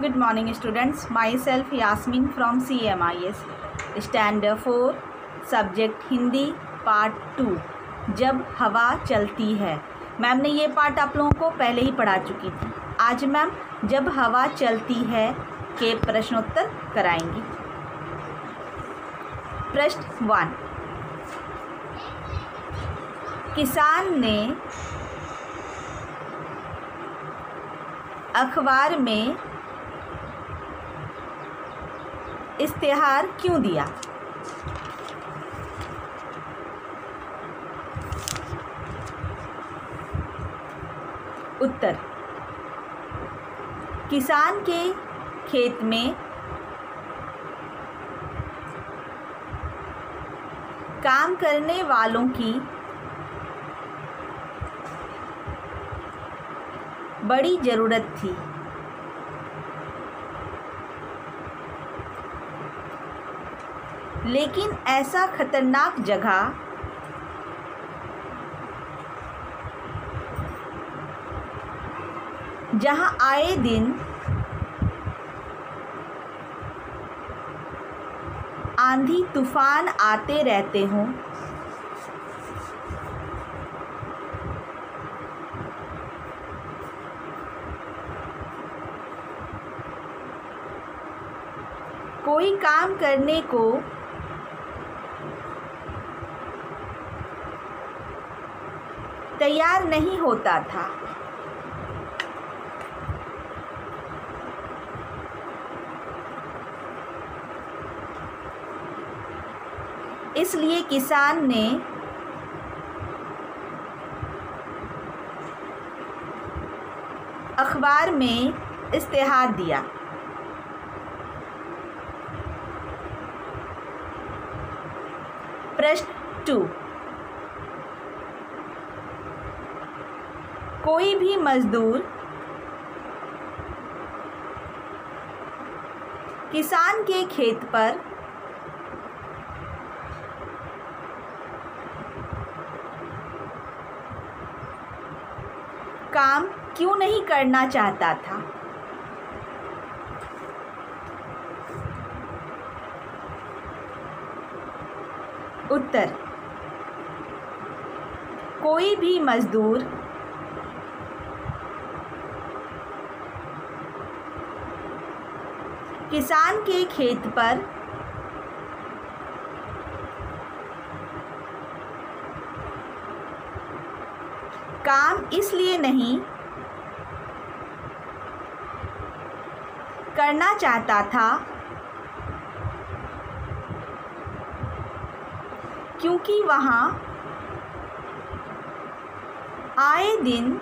Good morning, students. Myself Yasmin from CMIS. Standard 4, subject Hindi part two जब हवा चलती है। मैम ने ये पार्ट आप लोगों को पहले ही पढ़ा चुकी थी। आज मैम जब हवा चलती है के प्रश्नोत्तर कराएँगी। प्रश्न वन किसान ने अखबार में इश्तेहार क्यों दिया? उत्तर, किसान के खेत में काम करने वालों की बड़ी ज़रूरत थी। लेकिन ऐसा खतरनाक जगह जहाँ आए दिन आंधी तूफ़ान आते रहते हों। कोई काम करने को तैयार नहीं होता था। इसलिए किसान ने अखबार में इश्तेहार दिया। प्रश्न टू। कोई भी मजदूर किसान के खेत पर काम क्यों नहीं करना चाहता था? उत्तर, कोई भी मजदूर किसान के खेत पर काम इसलिए नहीं करना चाहता था क्योंकि वहाँ आए दिन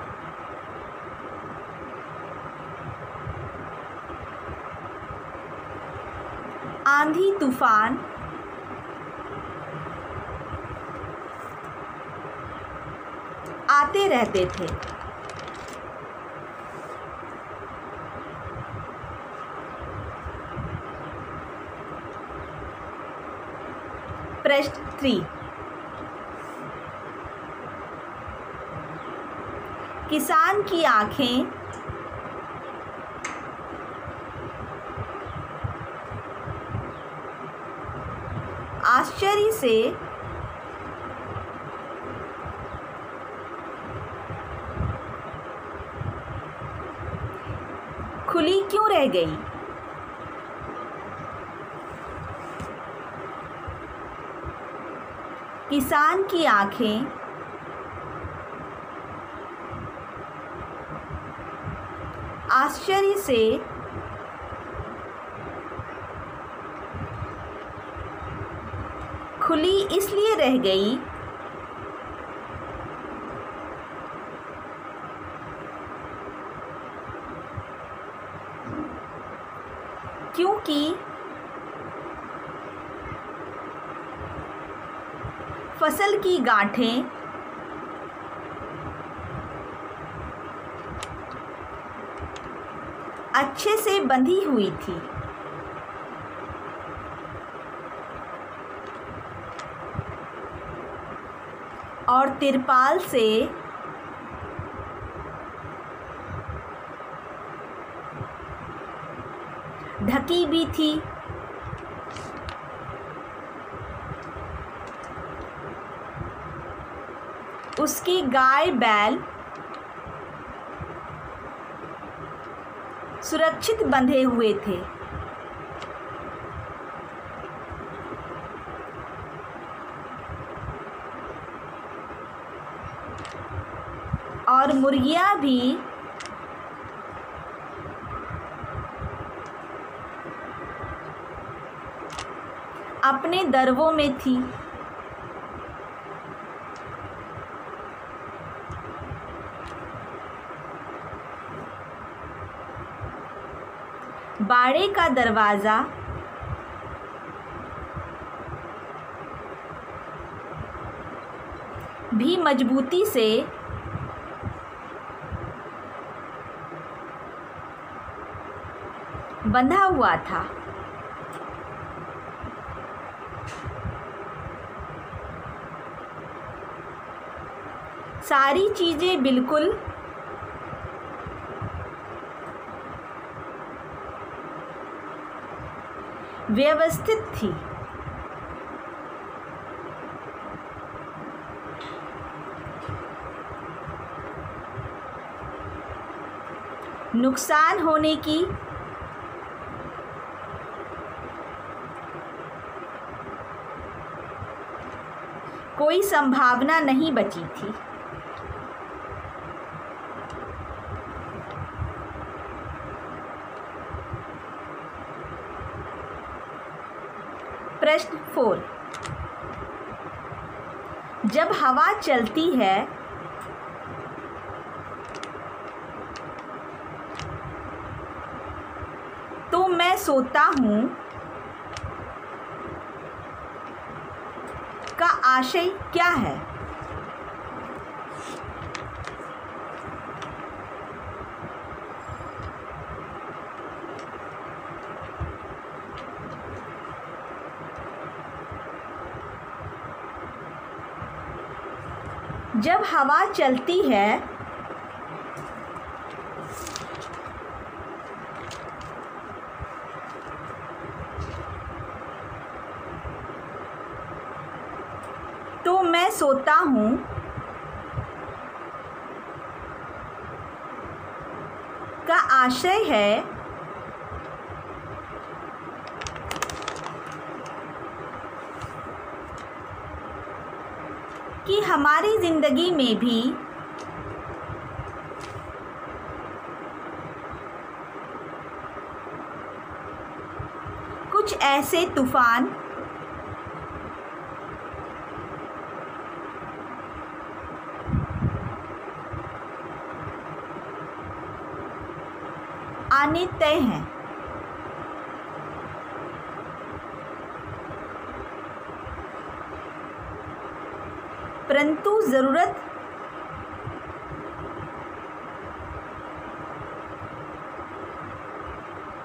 आंधी तूफ़ान। आते रहते थे। प्रश्न थ्री किसान की आँखें आश्चर्य से खुली क्यों रह गई? किसान की आँखें आश्चर्य से खुली इसलिए रह गई। क्योंकि फ़सल की गांठें अच्छे से बंधी हुई थी। और तिरपाल से ढकी भी थी। उसकी गाय बैल सुरक्षित बंधे हुए थे। और मुर्गियाँ भी अपने दरवों में थी। बाड़े का दरवाज़ा भी मजबूती से बंधा हुआ था। सारी चीज़ें बिल्कुल व्यवस्थित थी। नुकसान होने की कोई संभावना नहीं बची थी। प्रश्न फोर। जब हवा चलती है तो मैं सोता हूँ का आशय क्या है? जब हवा चलती है तो मैं सोता हूँ। का आशय है। कि हमारी ज़िंदगी में भी कुछ ऐसे तूफ़ान आने तय हैं। परंतु ज़रूरत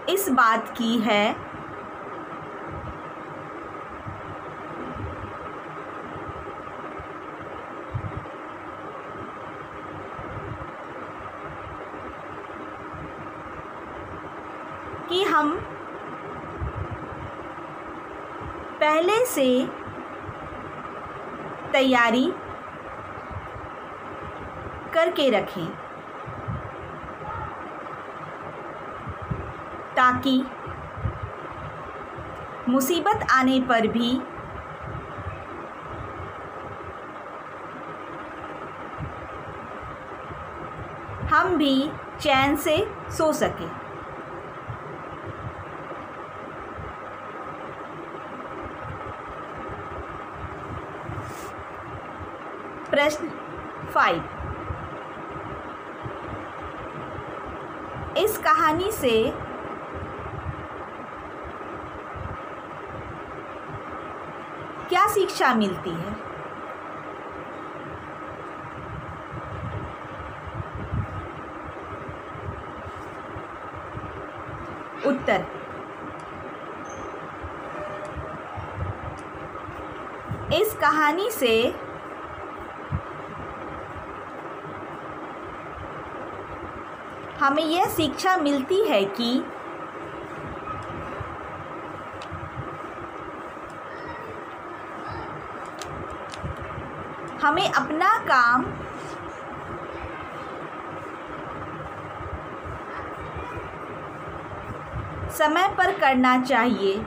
इस बात की है हम पहले से तैयारी करके रखें ताकि मुसीबत आने पर भी हम भी चैन से सो सकें। प्रश्न फाइव इस कहानी से क्या शिक्षा मिलती है? उत्तर. इस कहानी से हमें यह शिक्षा मिलती है कि हमें अपना काम समय पर करना चाहिए।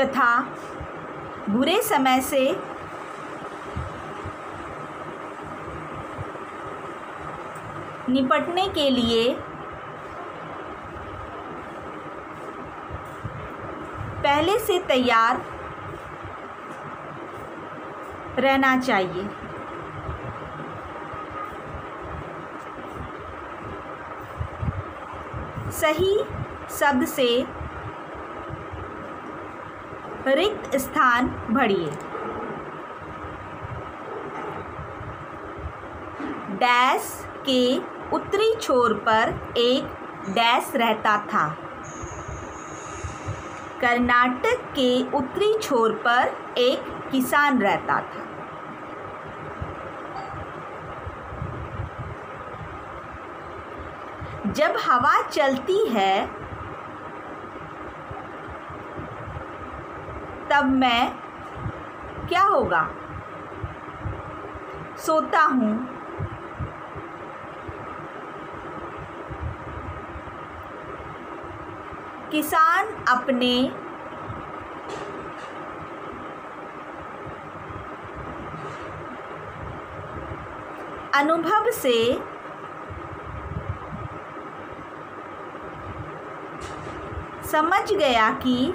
तथा बुरे समय से निपटने के लिए पहले से तैयार रहना चाहिए। सही शब्द से रिक्त स्थान भरिए डैश के उत्तरी छोर पर एक डैश रहता था। कर्नाटक के उत्तरी छोर पर एक किसान रहता था। जब हवा चलती है तब मैं क्या होगा? सोता हूँ। किसान अपने अनुभव से समझ गया कि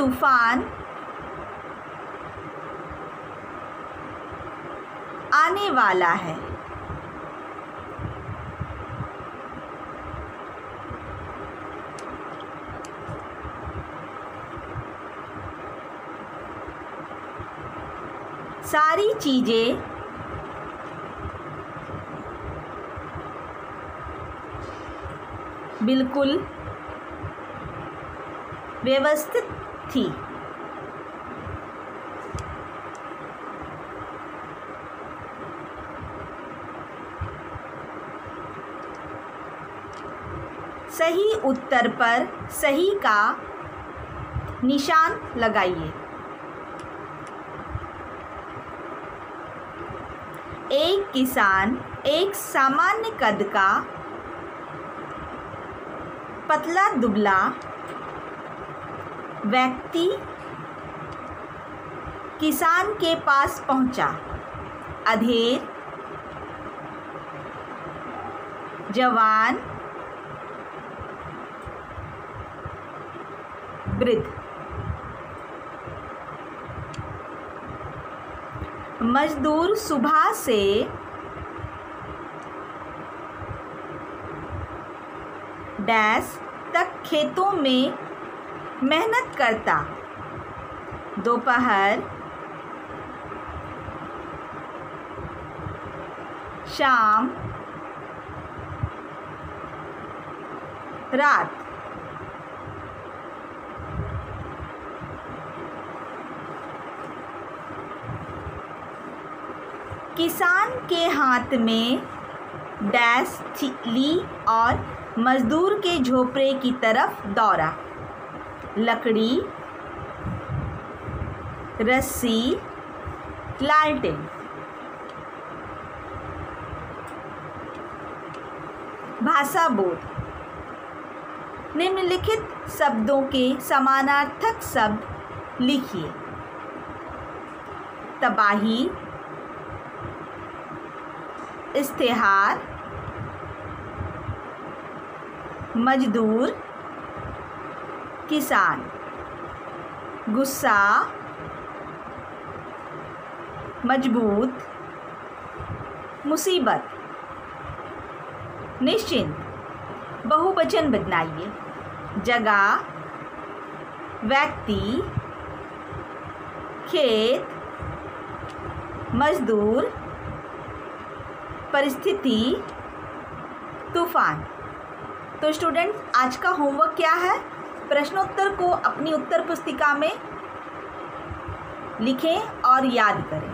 तूफ़ान। आने वाला है। सारी चीज़ें बिल्कुल व्यवस्थित थी। सही उत्तर पर सही का निशान लगाइए। एक किसान एक सामान्य कद का पतला दुबला व्यक्ति किसान के पास पहुँचा। अधेर, जवान, वृद्ध। मजदूर सुबह से डैश तक खेतों में मेहनत करता। दोपहर शाम रात। किसान के हाथ में डैश ली और मजदूर के झोपड़े की तरफ़ दौड़ा लकड़ी रस्सी लालटेन भाषा बोध निम्नलिखित शब्दों के समानार्थक शब्द लिखिए। तबाही इश्तेहार मजदूर किसान। गुस्सा। मज़बूत। मुसीबत। निश्चिंत। बहुवचन बनाइए जगह। व्यक्ति। खेत। मजदूर। परिस्थिति। तूफ़ान। तो स्टूडेंट्स आज का होमवर्क क्या है? प्रश्नोत्तर को अपनी उत्तर पुस्तिका में लिखें और याद करें।